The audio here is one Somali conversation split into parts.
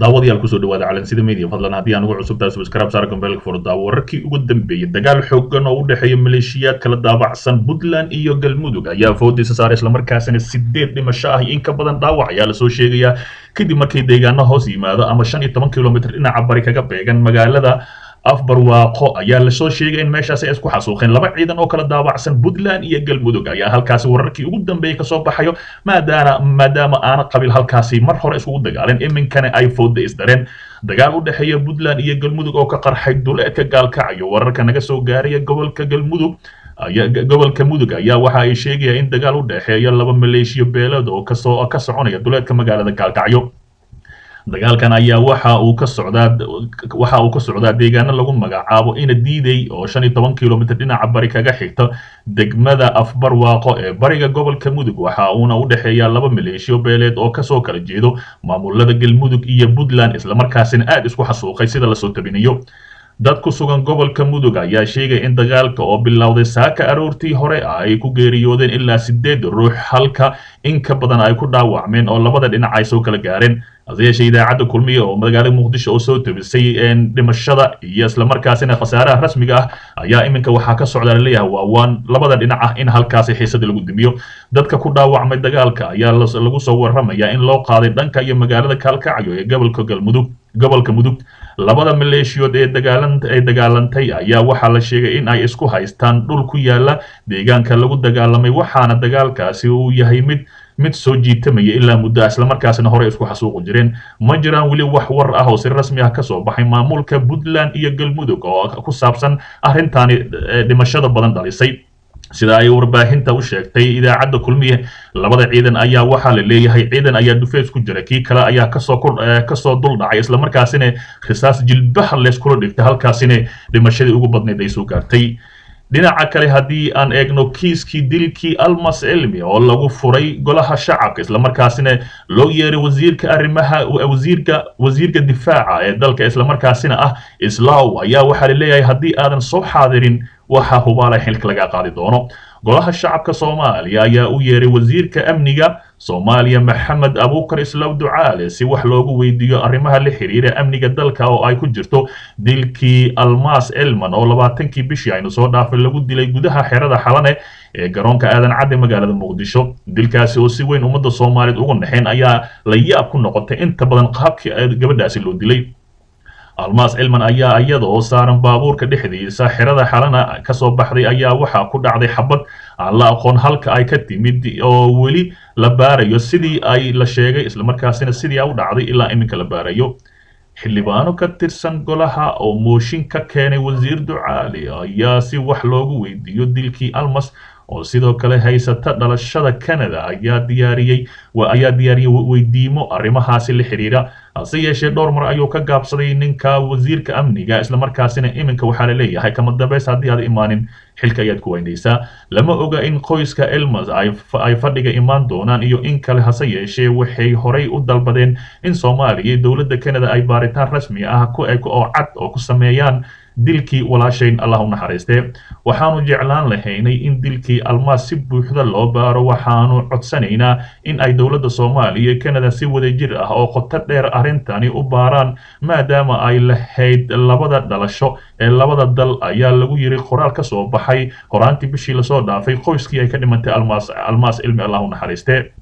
daawadayaal ku soo dhawaada calansida media fadlan haddii aan ugu cusubtahay subscribe saara gombeelka furdaa wararkii ugu dambeeyay dagaal xooggan oo u dhexeeya maleeshiyaad kala daabacsan puntland iyo galmudug ayaa foodiisa saaray islamarkaasina sideed dhimasho ah in ka badan dhaawac ayaa la soo sheegayaa kadib markay deegaano hoos yimaado ama shan iyo toban kilomitr dhinaca bari kaga beegan magaalada afbarwaaqo ayaa la soo sheegay in meeshaasi ay isku xasuuqeen laba ciidan oo kala daabacsan puntland iyo galmudug ayaa halkaasi wararkii ugu dambeeyey ka soo baxayo maadaana maadaama aana qabil halkaasi mar hore iskugu dagaaleen iminkana ay fooda isdareen dagaal u dhexeeya puntland iyo galmudug oo ka qarxay duleedka gaalkacayo wararka naga soo gaaraya gobolka galmudug. Gobolka mudug ayaa waxa ay sheegaya in dagaal u dhexeeya laba maleeshiyo beeleed oo ka soo ka soconaya duleedka magaalada gaalkacyo dagaalkan ayaa waxa uu ka socdaa waxa uu ka socdaa deegaano lagu magacaabo ina diiday oo shan iyo toban kilomitr dhinaca bari kaga xigta degmada afbarwaaqo ee bariga gobolka mudug waxa uuna u dhexeeyaa laba maleeshiyo beeleed oo ka soo kala jeedo maamulada galmudug iyo puntland islamarkaasina aada isku xasuuqay sida la soo tabinayo. Dad ku sugan gobolka mudug ayaa sheegay in dagaalka oo bilowday saaka aroortii hore ay ku geeriyoodeen ilaa sideed ruux halka in ka badan ay ku dhaawacmeen oo labada dhinac ay soo kala gaareen hase yeeshee idaacadda kulmiya oo magaalada muqdisho oo soo tabisay dhimashada iyo islamarkaasina khasaaraha rasmiga ah ayaa iminka waxaa ka socda la leeyahay waa waan labada dhinac ah in halkaasi xiisada lagu dimiyo dadka ku dhaawacmay dagaalka ayaa lagu soo warramaya in loo qaaday dhanka iyo magaalada kaalkacyo ee gobolka galmudug gobolka mudug. Labada maleeshiyood ee dagaalan ee dagaalantay ayaa waxaa la sheegay in ay isku haystaan dhul ku yaalla deegaanka lagu dagaalamay waxaana dagaalkaasi uu yahay mid mid soo jiitamaya ilaa muddo islamarkaasina hore isku xasuuqu jireen. Ma jiraan weli wax war ah oo si rasmi ah ka soo baxay maamulka puntland iyo galmudug oo ku saabsan arrintaani dhimashada badan dhalisay. Sida ay warbaahinta u sheegtay idaacadda kulmiye labada ciidan ayaa waxaa la leeyahay ciidan ayaa dhufeys ku jira kii kale ayaa ka soo ka soo dul dhacay islamarkaasina khisaas jilbaha layskula dhigtay halkaasina dhimashadii ugu badnayd ay soo gaartay dhinaca kale haddii aan eegno kiiskii dilkii almas cilmi oo lagu furay golaha shacabka islamarkaasina loo yeeray wasiirka arrimaha wasiirka wasiirka difaaca ee dalka islamarkaasina ah islaaw ayaa waxaa la leeyahay haddii aadan soo xaadirin waxaa hubaalay xilka laga qaadi doono golaha shacabka soomaaliya ayaa u yeeray wasiirka amniga soomaaliya maxamed abuukar islaaw ducaale si wax loogu weydiiyo arrimaha la xiriira amniga dalka oo ay ku jirto dilkii almas elman oo labaatankii bishii aynu soo dhaafay lagu dilay gudaha xerada xalane ee garoonka aadan cadde magaalada muqdisho. Dilkaasi oo si weyn ummadda soomaaliyeed ugu naxeen ayaa la yaab ku noqotay inta badan qaabkii gabadhaasi loo dilay almas cilman ayaa iyadoo saaran baabuurka dhexdiisa xerada xalana ka soo baxday ayaa waxaa ku dhacday xabad aan la aqoon halka ay ka timid oo weli la baarayo sidii ay la sheegay islamarkaasina sidii u dhacday ilaa iminka la baarayo. Xildhibaano ka tirsan golaha oo mooshin ka keenay wasiir ducaali ayaa si wax loogu weydiiyo dilkii almas oo sidoo kale haysata dhalashada canada ayaa diyaariyey ayaa diyaariyey weydiimo arrimahaasi la xiriira hase yeeshee dhowr mar ayuu ka gaabsaday ninka wasiirka amniga islamarkaasina iminka waxaa la leeyahay kama dambays haddii aad imaanin xilka ayaad ku weynaysaa lama oga in qoyska elmas ay fadhiga imaan doonaan iyo in kale hase yeeshee waxay horay u dalbadeen in soomaaliya iyo dowladda canada ay baaritaan rasmi ah oo cad oo ku sameeyaan dilkii walaashayn allah u naxariistee. Waxaanu jeclaan lahaynay in dilkii almaas si buuxda loo baaro. Waxaanu codsanaynaa in ay dowladda soomaaliya iyo canada si wadajir ah oo qoto dheer arrintani u baaraan maadaama ay lahayd labada dhalasho ee labada dal ayaa lagu yiri qoraal ka soo baxay. Horaantii bishii la soo dhaafay qoyskii ay ka dhimantay almaas almaas cilmi allah u naxariistee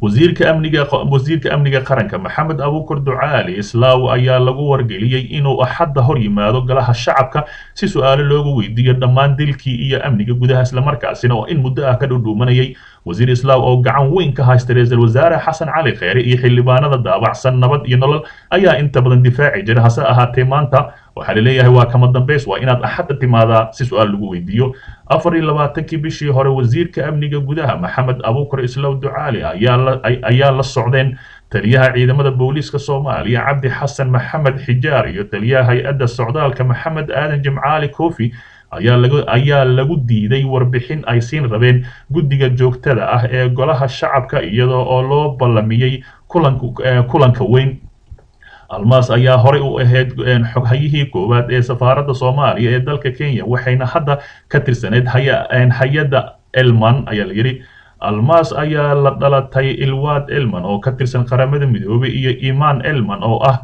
wasiirka amniga wasiirka amniga qaranka maxamed abuukar ducaali islaaw ayaa lagu wargeliyey inuu axadda hor yimaado golaha shacabka si su'aalo loogu weydiiyo dhammaan dilkii iyo amniga gudaha islamarkaasina oo in muddo ah ka dhudhuumanayay. Wasiir islaaw oo gacan weyn ka haysta ra'iisul wasaare xasan cali kheyre iyo xildhibaanada daabacsan nabad iyo nolol ayaa inta badan difaaci jira. Hase ahaatee maanta waxaa la leeyahay waa kama dambays waa inaad axadda timaadaa si su'aal lagu weydiiyo. Afar iyo labaatankii bishii hore wasiirka amniga gudaha maxamed abuukar islaaw ducaali ayaa la socdeen. Taliyaha ciidamada booliiska soomaaliya cabdi xasan maxamed xijaar iyo taliyaha hay'adda socdaalka maxamed aadan jimcaali kofi ayaa lagu diiday warbixin ay siin rabeen guddiga joogtada ah ee golaha shacabka iyadoo oo loo ballamiyey kulanka weyn almaas ayaa horey u ahayd xoghayihii koowaad ee safaaradda soomaaliya ee dalka kenya waxayna hadda ka tirsaneyd hay'adda elman ayaa la yidhi. Almaas ayaa la dhalatay ilwaad elman oo ka tirsan qaramada midoobay iyo imaan elman oo ah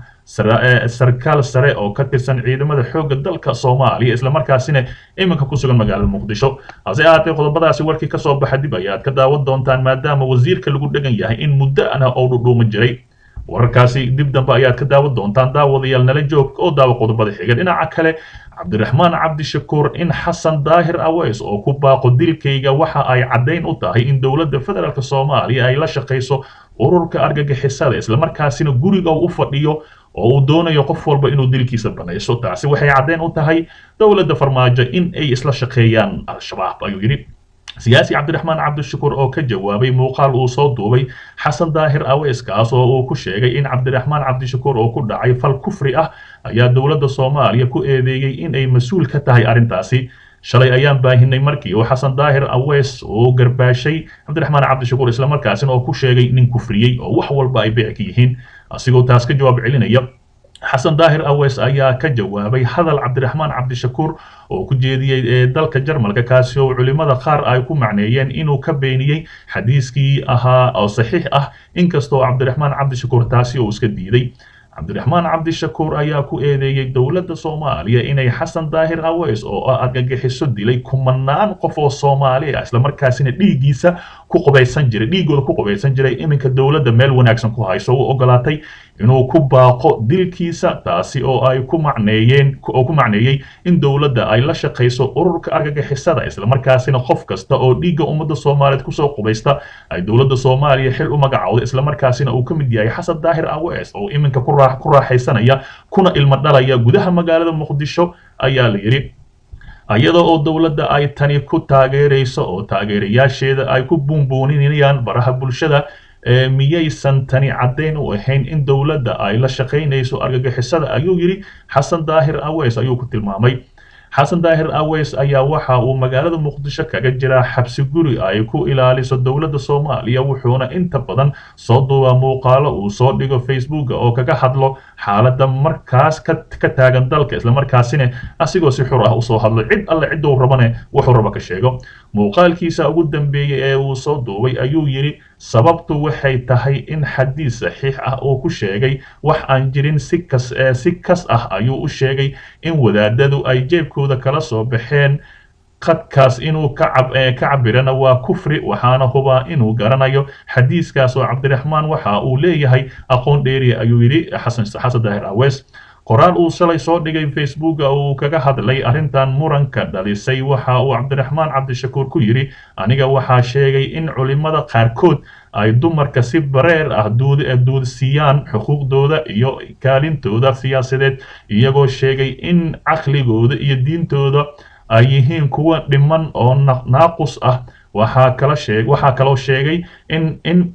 sarkaal sare oo ka tirsan ciidamada xoogga dalka soomaaliya islamarkaasina iminka ku sugan magaalada muqdisho. Hase ahaatee qodobadaasi warkii ka soo baxa dib ayaad ka daawan doontaan maadaama wasiirka lagu dhegan yahay in muddo ana oo dhudhuuma jiray wararkaasi dib dambe ayaad ka daawan doontaan daawadayaal nala joog oo daawa qodobada xiga. Dhinaca kale cabdiraxmaan cabdishakuur in xasan daahir aweys oo ku baaqo dilkayga waxa ay caddayn u tahay in dowladda federaalk soomaaliya ay la shaqayso ururka argagixisada islamarkaasina guriga u fadhiyo oo uu doonayo qof walba inuu dilkiisa banayso taasi waxay caddayn u tahay dowladda farmaajo in ay isla shaqeeyaan al-shabaab ayuu yidhi siyaasi cabdiraxmaan cabdishakuur oo ka jawaabay muuqaal uu soo duubay xasan daahir aweys kaas oo uu ku sheegay in cabdiraxmaan cabdishakuur oo ku dhacay fal kufri ah ayaa dowladda soomaaliya ku eedeeyey in ay mas'uul ka tahay arrintaasi. Shalay ayaan baahinay markii uu xasan daahir aweys uu garbaashay cabdiraxmaan cabdishakuur islamarkaasina oo ku sheegay nin kufriyey oo wax walba ay beec ka yihiin. Asigoo taas ka jawaab celinaya xasan daahir aweys ayaa ka jawaabay hadal cabdiraxmaan cabdishakuur oo ku jeediyey ee dalka jarmalka kaasi oo culimmada qaar ay ku macneeyeen inuu ka beeniyey xadiiskii ahaa oo saxiix ah inkastoo cabdiraxmaan cabdishakuur taasi uu iska diiday. Cabdiraxmaan cabdishakuur ayaa ku eedeeyey dowladda soomaaliya inay xasan daahir aweys oo argagixiso dilay kumanaan qof oo soomaali ah islamarkaasina dhiiggiisa ku qubaysan jiray dhiigooda ku qubaysan jiray iminka dowladda meel wanaagsan ku hayso u ogolaatay inuu ku baaqo dilkiisa taasi oo ay ku macneeyeen oo ku macneeyey in dowladda ay la shaqayso ururka argagixisada islamarkaasina qof kasta oo dhiigga ummadda soomaaliyeed ku soo qubaysta ay dowladda soomaaliya xil u magacowda islamarkaasina uu ka mid yahay xasan daahir aweys oo iminka ku raa ku raaxaysanaya kuna ilmo dhalaya gudaha magaalada muqdisho ayaa la yidhi iyada oo dowladda ay tani ku taageerayso oo taageerayaasheeda ay ku buunbuuninayaan baraha bulshada miyaysan tani caddayn u ahayn in dowladda ay la shaqaynayso argagixisada? Ayuu yidhi xasan daahir aweys ayuu ku tilmaamay xasan daahir aweys ayaa waxa uu magaalada muqdisho kaga jiraa xabsi guri ay ku ilaaliso dowladda soomaaliya wuxuuna inta badan soo duubaa muuqaalo uu soo dhigo facebooka oo kaga hadlo xaaladda markaas ka taagan dalka islamarkaasina asigoo si xur ah u soo hadlo. Cid alle cidduu rabane wuxuu raba ka sheego. Muuqaalkiisa ugu dambeeyey ee uu soo duubay ayuu yidhi sababtu waxay tahay in xadiis saxiix ah uu ku sheegay wax aan jirin si kas si kas ah ayuu u sheegay in wadaadadu ay jeebkooda kala soo baxeen. Qadkaas inuu ka cab ka cabirana waa kufri waxaana hubaa inuu garanayo. Xadiiskaas oo cabdiraxmaan waxa uu leeyahay aqoon dheeriya ayuu yidhi xasan daahir aweys qoraal uu shalay soo dhigay facebooka uu kaga hadlay arrintan muranka dhalisay waxa uu cabdiraxmaan cabdishakuur ku yidhi aniga waxaa sheegay in culimmada qaarkood ay dumarka si bareer ah duudsiiyaan xuquuqdooda iyo kaalintooda siyaasadeed iyagoo sheegay in caqligooda iyo diintooda ay yihiin kuwa dhiman oo naaqus ah. Waxaa kaloo sheegay in in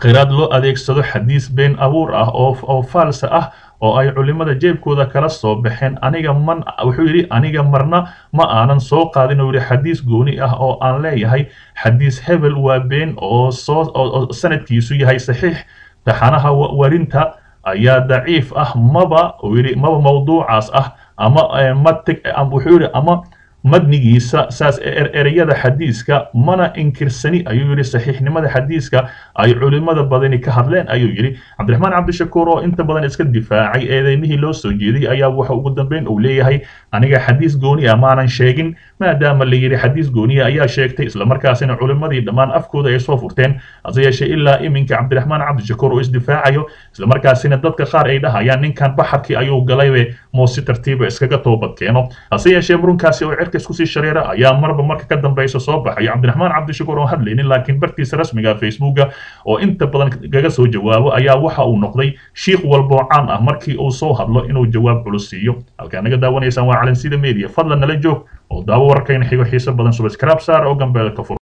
khiraad loo adeegsado xadiis been abuur ah oo faalsa ah oo ay culimmada jeebkooda kala soo baxeen aniga man wuxuu yidhi aniga marna ma aanan soo qaadin oo yidhi xadiis gooni ah oo aan leeyahay. Xadiis hebel waa been oo soo oo sanadkiisu yahay saxiix. Taxanaha warinta ayaa daciif ah. Maba uu yidhi maba mawduucaas ah ama matig wuxuu yidhi ama madnigiisa saas ereyada xadiiska mana inkirsani ayuu yidhi saxiixnimada xadiiska ay culimmada badani ka hadleen ayuu yidhi cabdiraxmaan cabdishakuur oo inta badan iska difaacay eedeymihii loo soo jeeday ayaa waxa ugu dambeyn uu leeyahay aniga xadiis gooni ah maanan sheegin maadaama la yidhi xadiis gooniya ayaa sheegtay islamarkaasina culimmadii dhammaan afkooda ay soo furteen hase yeeshee ilaa iminka cabdiraxmaan cabdishakuur oo isdifaacayo islamarkaasina dadka qaar ay dhahayaan ninkan baxarkii ayuu galaybe moo si tartiiba iskaga toobad keeno hase yeeshee murunkaasi oo cirka isku sii shareera ayaa marba marka ka dambaysa soo baxayo cabdiraxmaan cabdishakuur oo hadlaynin laakiin bartiisa rasmiga facebooka oo inta badan kaga soo jawaabo ayaa waxa uu noqday shiikh walboo caan ah markii uu soo hadlo inuu jawaab culus siiyo. Halkaa naga daawanaysaan waa calansida media. Fadlan nala joog oo daawo wararkayna xigo xiiso badan subscribe saar oo gambeelka fur